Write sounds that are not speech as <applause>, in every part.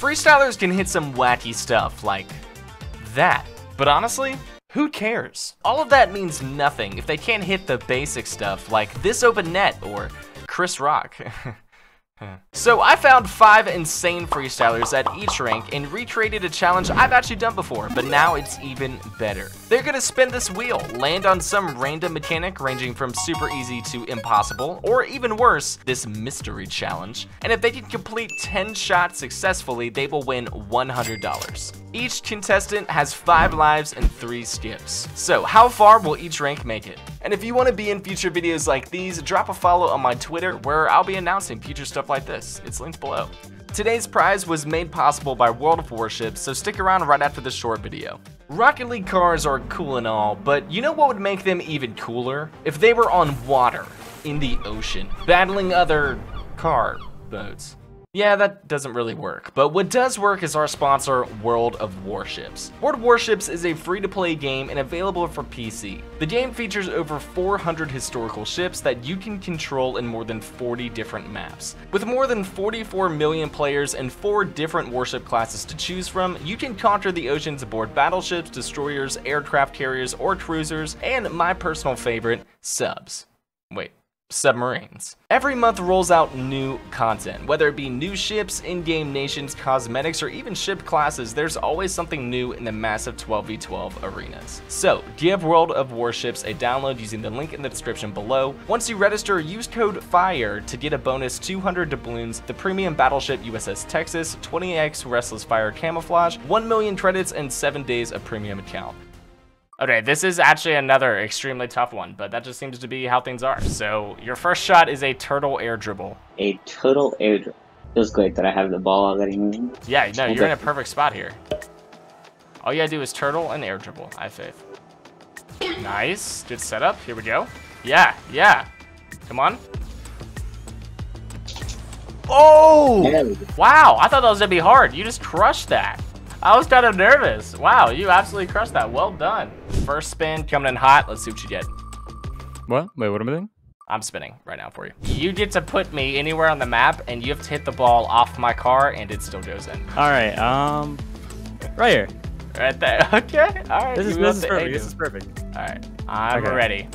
Freestylers can hit some wacky stuff like that. But honestly, who cares? All of that means nothing if they can't hit the basic stuff like this open net or Chris Rock. <laughs> So I found five insane freestylers at each rank and recreated a challenge I've actually done before, but now it's even better. They're gonna spin this wheel, land on some random mechanic ranging from super easy to impossible, or even worse, this mystery challenge. And if they can complete 10 shots successfully, they will win $100. Each contestant has five lives and three skips. So how far will each rank make it? And if you want to be in future videos like these, drop a follow on my Twitter where I'll be announcing future stuff like this. It's linked below. Today's prize was made possible by World of Warships, so stick around right after this short video. Rocket League cars are cool and all, but you know what would make them even cooler? If they were on water, in the ocean, battling other car boats. Yeah, that doesn't really work. But what does work is our sponsor, World of Warships. World of Warships is a free-to-play game and available for PC. The game features over 400 historical ships that you can control in more than 40 different maps. With more than 44 million players and 4 different warship classes to choose from, you can conquer the oceans aboard battleships, destroyers, aircraft carriers, or cruisers, and my personal favorite, subs. Wait, submarines. Every month rolls out new content, whether it be new ships, in-game nations, cosmetics, or even ship classes, there's always something new in the massive 12v12 arenas. So, give World of Warships a download using the link in the description below. Once you register, use code FIRE to get a bonus 200 doubloons, the premium battleship USS Texas, 20x Restless Fire camouflage, 1 million credits, and 7 days of premium account. Okay, this is actually another extremely tough one, but that just seems to be how things are. So your first shot is a turtle air dribble. A turtle air dribble. Feels great that I have the ball already moving. Yeah, no, you're in a perfect spot here. All you gotta do is turtle and air dribble. I have faith. Nice. Good setup. Here we go. Yeah, yeah. Come on. Oh! Wow, I thought that was gonna be hard. You just crushed that. I was kind of nervous. Wow, you absolutely crushed that. Well done. First spin coming in hot. Let's see what you get. What? Wait, what am I doing? I'm spinning right now for you. You get to put me anywhere on the map, and you have to hit the ball off my car, and it still goes in. All right, um, right here. Right there. <laughs> Okay. All right. This is, this is perfect. This is perfect. All right. I'm okay. ready.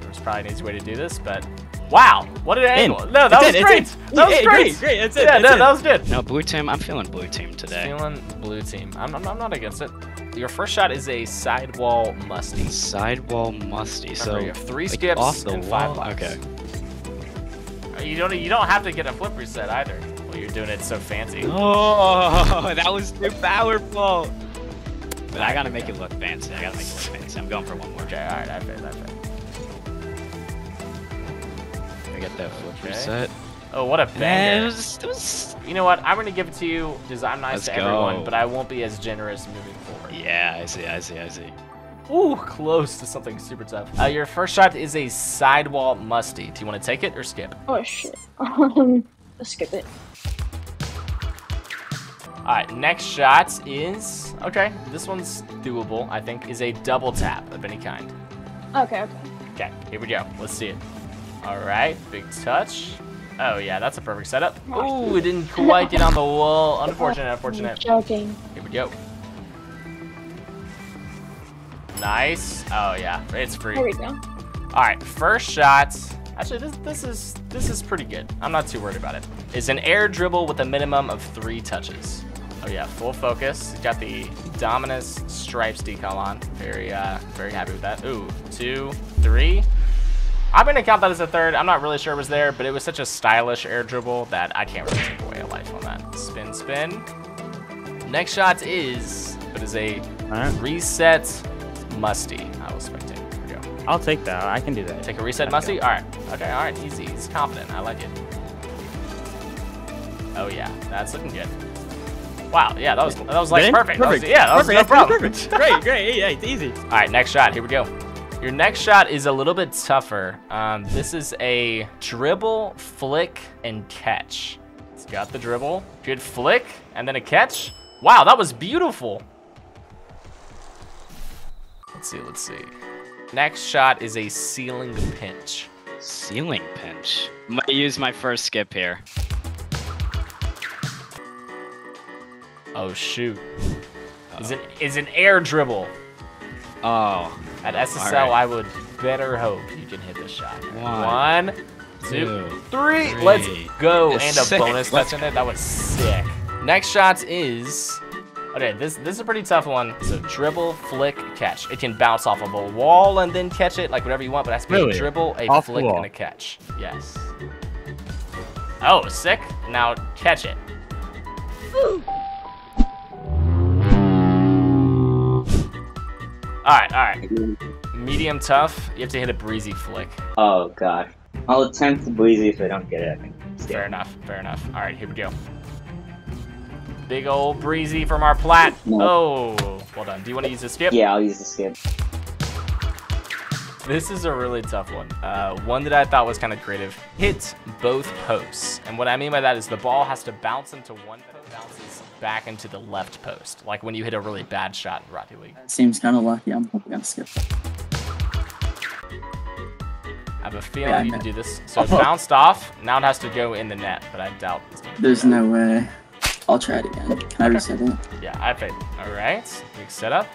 There's probably an easy way to do this, but Wow, what an angle. No, that it's was in, great. That was great. Great, great. That's it. Yeah, that's no, it. that was good. No, blue team. I'm feeling blue team today. Feeling blue team. I'm, I'm, I'm not against it. Your first shot is a sidewall musty. Sidewall musty. So you have three like skips off the and wall? five lives. Okay. You don't you don't have to get a flip reset either. Well, you're doing it so fancy. <laughs> Oh, that was too powerful. But I gotta make it look fancy. I gotta make it look fancy. I'm going for one more. Okay, alright, I bet, I bet get that flip okay. reset. Oh, what a banger. it was, it was... You know what? I'm going to give it to you because I'm nice Let's to go. everyone, but I won't be as generous moving forward. Yeah, I see, I see, I see. Ooh, close to something super tough. Uh, your first shot is a sidewall musty. Do you want to take it or skip? Oh, shit. <laughs> Um, skip it. Alright, next shot is... Okay, this one's doable, I think, is a double tap of any kind. Okay, okay. Okay, here we go. Let's see it. All right, big touch. Oh yeah, that's a perfect setup. Oh, it didn't quite get on the wall. Unfortunate, <laughs> unfortunate. joking. Here we go. Nice. Oh yeah, it's free. There we go. All right, first shot. Actually, this this is this is pretty good. I'm not too worried about. It's an air dribble with a minimum of three touches. Oh yeah, full focus. Got the Dominus stripes decal on. Very uh, very happy with that. Ooh, two, three. I'm going to count that as a third. I'm not really sure it was there, but it was such a stylish air dribble that I can't really take away a life on that. Spin, spin. Next shot is, but is a right. reset musty. I will spectate. Here we go. I'll take that. I can do that. Take a reset musty? All right. Okay, all right. Easy. He's confident. I like it. Oh, yeah. That's looking good. Wow, yeah, that was that was like perfect. perfect. That was, yeah, that perfect. was no problem. Perfect. <laughs> great, great. Yeah, it's easy. All right, next shot. Here we go. Your next shot is a little bit tougher. Um, this is a dribble, flick, and catch. It's got the dribble, good flick, and then a catch. Wow, that was beautiful. Let's see, let's see. Next shot is a ceiling pinch. Ceiling pinch? Might use my first skip here. Oh shoot. Is it is an air dribble? Oh. At SSL, All right. I would better hope you can hit this shot. One, One, two, two, three. three. Let's go. And a Sick. bonus Let's touch in it. That was sick. Next shot is. Okay, this this is a pretty tough one. So dribble, flick, catch. It can bounce off of a wall and then catch it, like whatever you want. But it has to be Really? a dribble, a Off flick, and a catch. Yes. Oh, sick. Now catch it. All right, all right. Mm-hmm. Medium tough. You have to hit a breezi flick. Oh gosh. I'll attempt the breezi if I don't get it. I think. Fair enough, fair enough. All right, here we go. Big old breezi from our plat. No. Oh, well done. Do you want to use the skip? Yeah, I'll use the skip. This is a really tough one. Uh, one that I thought was kind of creative. Hit both posts. And what I mean by that is the ball has to bounce into one post, bounces back into the left post. Like when you hit a really bad shot in Rocket League. Seems kind of lucky. I'm hoping I'm skip. I have a feeling Yeah, you can do this. So <laughs> it bounced off. Now it has to go in the net, but I doubt There's no way. I'll try it again. Can I reset it? Yeah, I faith. All right, big setup.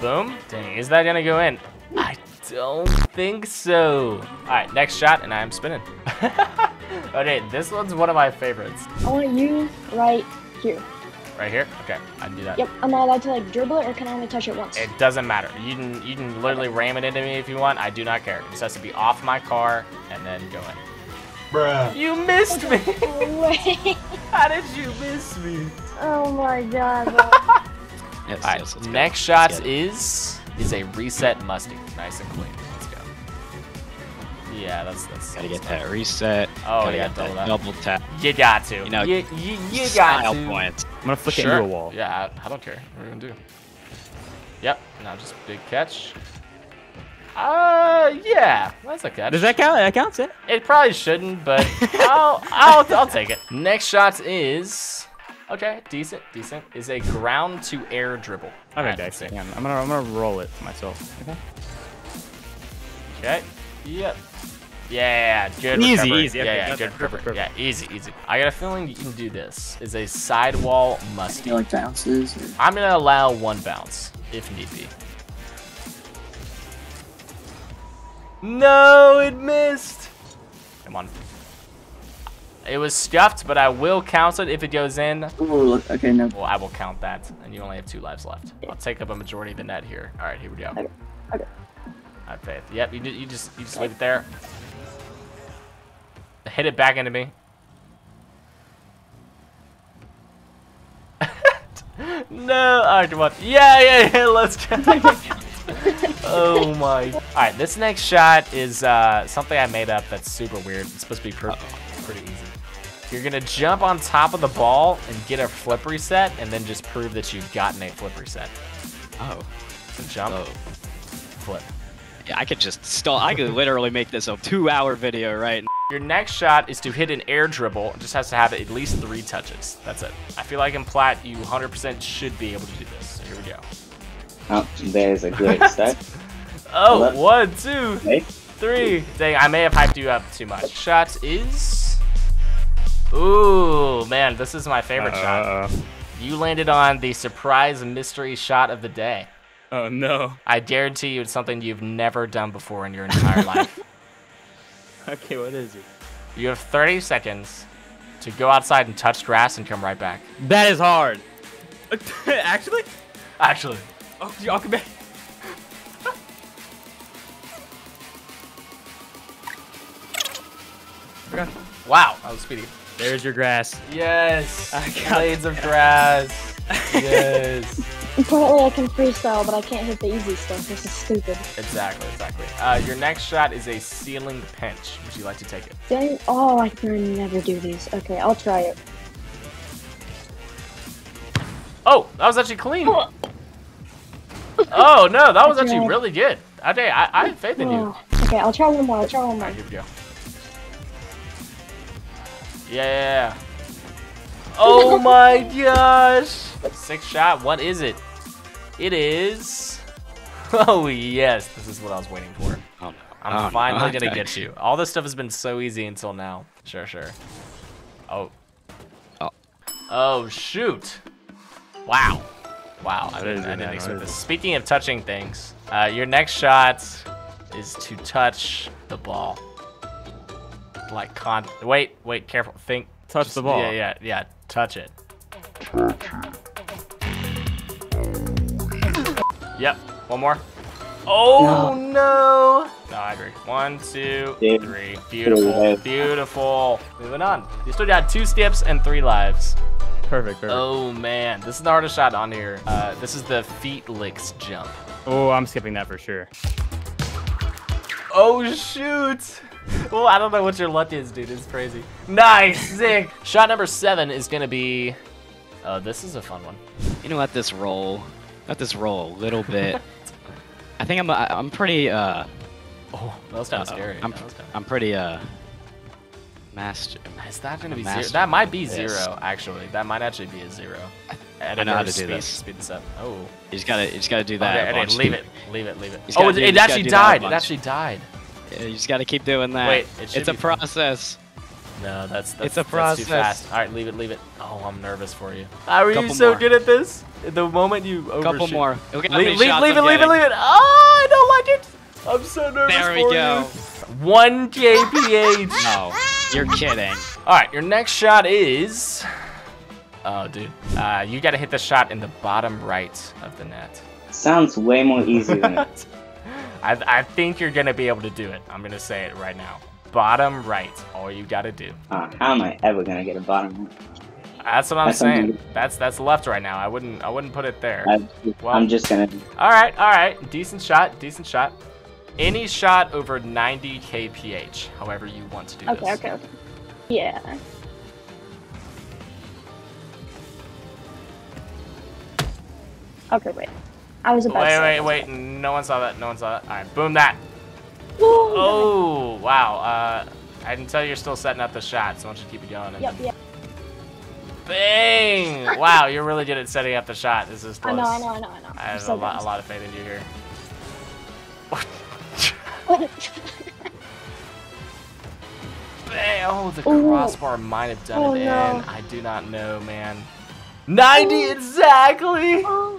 Boom. Dang, is that gonna go in? I don't think so. All right, next shot, and I'm spinning. <laughs> okay, this one's one of my favorites. I want you right here. Right here. Okay, I can do that. Yep. Am I allowed to like dribble it or can I only touch it once? It doesn't matter. You can you can literally ram it into me if you want. I do not care. It just has to be off my car and then go in. Bruh. You missed me. No way. <laughs> How did you miss me? oh my god. <laughs> bro. Yes, All right, yes, let's go. next shot Let's get it. is is a reset musty, nice and clean. Let's go. Yeah, that's that's. Gotta get that's that reset. Oh, gotta yeah, get double that. double tap. You got to. You know, you you, you Style got to. points. I'm gonna flick Sure. it into a wall. Yeah, I, I don't care. What are we gonna do? Yep. Now just big catch. Uh, yeah, that's a catch. Does that count? That counts, it? It probably shouldn't, but <laughs> I'll, I'll, I'll take it. Next shot is, okay, decent, decent. Is a ground to air dribble. Okay, Alright, Dex. let's see. I'm gonna I'm gonna roll it myself. Okay. Okay. Yep. Yeah, good Easy, recovery. easy. Yeah, Okay, yeah, got good that. Perfect. Yeah, easy, easy. I got a feeling you can do this. Is a sidewall musty. You like bounces? Or... I'm gonna allow one bounce if need be. No, it missed. Come on. It was scuffed, but I will count it if it goes in. Ooh. Okay, no. Well, I will count that, and you only have two lives left. I'll take up a majority of the net here. All right, here we go. Okay, okay. I have faith. Yep, you, you just you just leave it there. Hit it back into me. <laughs> no, all right, come on. Yeah, yeah, yeah. <laughs> Let's go. <laughs> oh my. All right, this next shot is uh, something I made up that's super weird. It's supposed to be pre- pretty easy. You're gonna jump on top of the ball and get a flip reset, and then just prove that you've gotten a flip reset. Oh. So jump, Oh. flip. Yeah, I could just stall. I could literally make this a two-hour video right now. Your next shot is to hit an air dribble. It just has to have at least three touches. That's it. I feel like in plat, you 100% should be able to do this. So here we go. Oh, there's a great start. <laughs> Oh, Left. one, two, Okay. three. Dang, I may have hyped you up too much. Shot is. Ooh, man, this is my favorite shot. Uh, You landed on the surprise mystery shot of the day. oh no. I guarantee you it's something you've never done before in your entire <laughs> life. Okay, what is it? You have 30 seconds to go outside and touch grass and come right back. That is hard. <laughs> Actually? Actually. Oh, I'll come back. Wow, that was speedy. There's your grass. Yes. <laughs> I got Blades of grass. yes. <laughs> Apparently I can freestyle, but I can't hit the easy stuff. This is stupid. Exactly, exactly. Uh, your next shot is a ceiling pinch. Would you like to take it? Dang. Oh, I can never do these. Okay, I'll try it. Oh, that was actually clean. <laughs> oh no, that was actually really good. Okay, I, I have faith in you. Oh, okay, I'll try one more. I'll try one more. Alright, here we go. Yeah. Oh <laughs> my gosh. Six shot. What is it? It is. <laughs> Oh yes, this is what I was waiting for. Oh no. I'm Oh, no. finally gonna get you. All this stuff has been so easy until now. Sure, sure. Oh. Oh. Oh shoot! Wow, wow. I didn't, I didn't expect this. Speaking of touching things, uh, your next shot is to touch the ball. Like con. Wait, wait, careful. Think. Touch just- the ball. Yeah, yeah, yeah. Touch it. Yep. One more. Oh no! No, I agree. One, two, Yeah. three. Beautiful, beautiful. Moving on. You still got two steps and three lives. Perfect, perfect. Oh man, this is the hardest shot on here. Uh, this is the feet licks jump. Oh, I'm skipping that for sure. Oh shoot! Well, I don't know what your luck is, dude. It's crazy. Nice, sick. Shot number seven is gonna be. Oh, this is a fun one. You know, let this roll. Let this roll a little bit. I think I'm I'm pretty uh Oh, that was kind of scary. I'm That was kinda- I'm pretty uh master. Is that gonna be zero? That might be this. zero, actually. That might actually be a zero. I know how to do this. Speed this up. Oh. You just gotta you just gotta do that. Okay, a okay, bunch. leave it. Leave it. Leave it. He's Oh, it, it he's actually do that a died. It actually died. Yeah, You just gotta keep doing that. Wait, it it's a be fine. process. No, that's that's, It's a that's too fast. All right, leave it, leave it. Oh, I'm nervous for you. How are you so more. good at this? The moment you overshoot. Couple more. Look Leave, many leave, shots leave it, leave it, leave it. Oh, I don't like it. I'm so nervous There we go. you. One kph. <laughs> No, you're kidding. All right, your next shot is. Oh, dude. Uh, you got to hit the shot in the bottom right of the net. Sounds way more easy than <laughs> it. I, I think you're gonna be able to do it. I'm gonna say it right now. Bottom right. All you gotta do. Uh, how am I ever gonna get a bottom? That's what I'm That's saying. something- That's that's left right now. I wouldn't I wouldn't put it there. I, Well- I'm just gonna. All right, all right. Decent shot. Decent shot. Any shot over 90 kph. However you want to do Okay, this. okay, okay. Yeah. Okay, wait. I was about to Wait, wait, wait. No one saw that. No one saw that. All right, boom that. Ooh, Oh, wow. Uh, I can tell you're still setting up the shot, so why don't you keep it going? Yep, yep. Bang! <laughs> wow, you're really good at setting up the shot. This is I know, I know, I know, I know. I have so a lot, a lot of faith in you here. <laughs> Bang! Oh, the Ooh. crossbar might have done Oh, it no. in. I do not know, man. 90 exactly! oh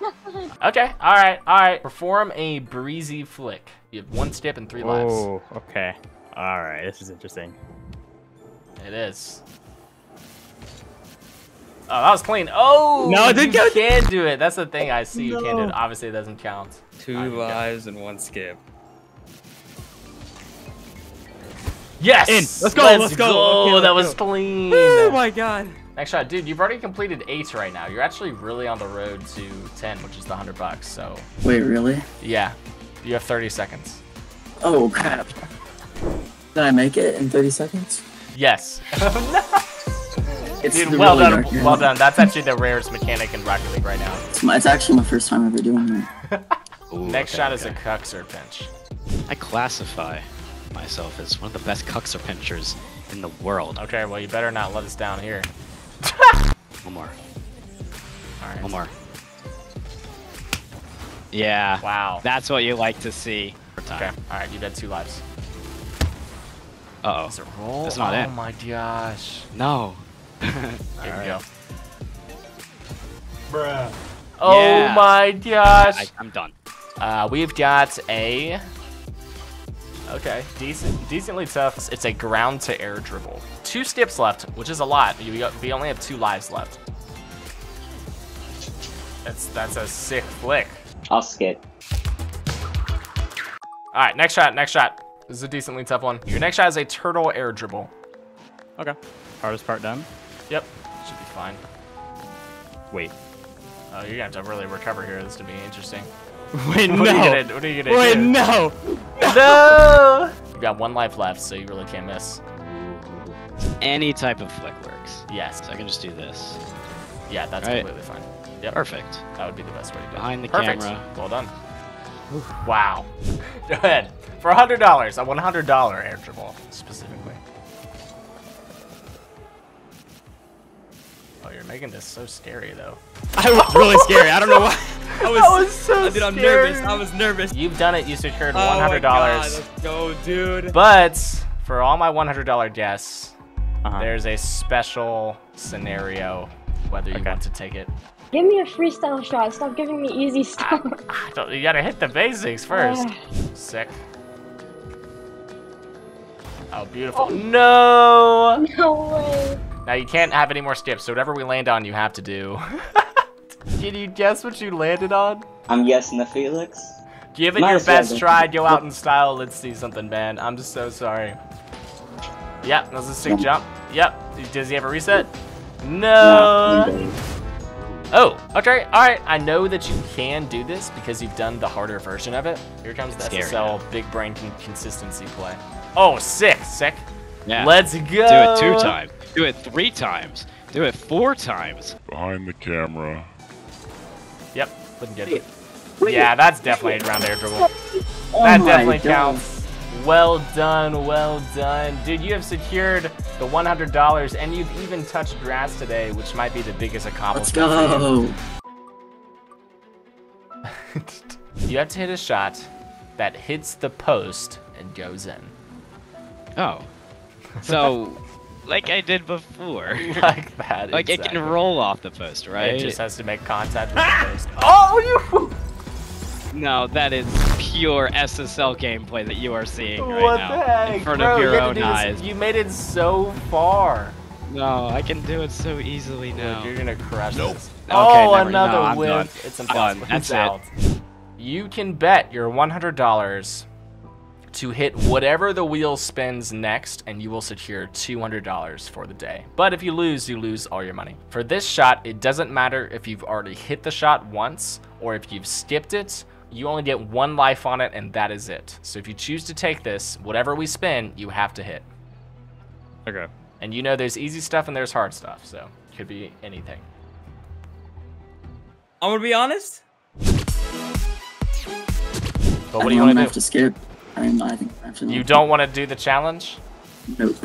my <laughs> god. Okay, alright, alright. Perform a breezi flick. You have one step and three lives. Oh, okay. All right, this is interesting. It is. Oh, that was clean. Oh! No, it didn't you count. can do it. That's the thing I see you can't do it. Obviously, it doesn't count. Two Alright, you got lives and one skip. Yes! In. Let's go, let's go. Okay, let's that was go. clean. Oh my god. Next shot. Dude, you've already completed eight right now. You're actually really on the road to 10, which is the 100 bucks. So, Wait, really? yeah. You have 30 seconds. Oh crap. Did I make it in 30 seconds? Yes. <laughs> It's Dude, well really done. dark Well done. That's actually the rarest mechanic in Rocket League right now. It's, my, it's actually my first time ever doing it. Ooh, <laughs> Next okay, shot is a okay. kuxir pinch. I classify myself as one of the best kuxir pinchers in the world. Okay, well, you better not let us down here. <laughs> One more. All right. One more. Yeah. Wow. That's what you like to see. Okay. All right, you've had two lives. Uh Is it roll? That's not oh it. my gosh. oh. No. <laughs> Here we Alright. go. Bruh. Oh Yeah. my I, gosh. I'm done. Uh, we've got a. Okay, decent, decently tough. It's a ground to air dribble. Two steps left, which is a lot. You got, we only have two lives left. That's that's a sick flick. I'll skip. All right, next shot, next shot. This is a decently tough one. Your next shot is a turtle air dribble. Okay. Hardest part done. Yep, should be fine. Wait. Oh, you're gonna have to really recover here. This to be interesting. <laughs> Wait, What no. are you gonna, what are you gonna Wait, do? no. <laughs> No! You got one life left, so you really can't miss. Any type of flick works. Yes. So I can just do this. Yeah, that's Right. completely fine. Yep. Perfect. That would be the best way to do it. Behind the Perfect. camera. Well done. Wow. <laughs> Go ahead. For $100, a $100 air dribble, specifically. Oh, you're making this so scary, though. I was really scary. I don't know why. I was, That was so Dude, I'm scary. nervous. I was nervous. You've done it. You secured Oh my $100. God, let's go, dude. But for all my $100 guests, Uh-huh. there's a special scenario whether you Okay. want to take it. Give me a freestyle shot. Stop giving me easy stuff. I don't- You gotta hit the basics first. Ugh. <sighs> Sick. Oh, beautiful. No! no way. Now you can't have any more skips, so whatever we land on, you have to do. <laughs> Can you guess what you landed on? I'm guessing the Felix. Give it Might your best try. Go out in style. Let's see something, man. I'm just so sorry. Yep, that was a sick jump. Yep. Does he have a reset? No. No. Oh, okay. All right. I know that you can do this because you've done the harder version of it. Here comes the Scary, SSL big brain con- consistency play. Oh, sick, sick. Yeah. Let's go. Do it two times. Do it three times. Do it four times. behind the camera. Yep, looking good. Wait, wait. Yeah, that's definitely a ground air dribble. Oh That definitely God. counts. Well done, well done. Dude, you have secured the $100 and you've even touched grass today, which might be the biggest accomplishment. Let's accomplishment. go. <laughs> You have to hit a shot that hits the post and goes in. Oh. So, <laughs> like I did before. <laughs> Like that. Like it can roll off the post, right? It just has to make contact with the ah! post. Oh, you! <laughs> No, that is pure SSL gameplay that you are seeing right what now the heck? in front Bro, of your had to own eyes. You made it so far. No, I can do it so easily Dude. You're gonna crush this. Okay, oh, never- another no, win. done. It's impossible. done. That's He's it. out. You can bet your $100 to hit whatever the wheel spins next, and you will secure $200 for the day. But if you lose, you lose all your money. For this shot, it doesn't matter if you've already hit the shot once or if you've skipped it. You only get one life on it, and that is it. So if you choose to take this, whatever we spin, you have to hit. Okay. And you know there's easy stuff and there's hard stuff, so it could be anything. I'm gonna be honest. But what I do you know I'm want gonna to have do? to skip. I mean, I think I. You don't want to do the challenge? Nope.